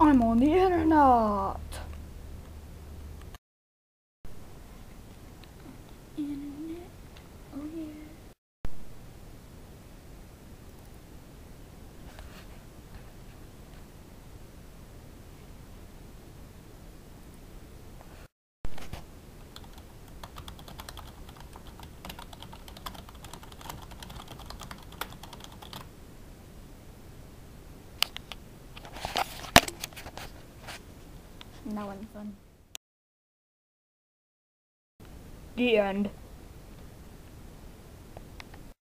I'm on the internet. That wasn't fun. The end.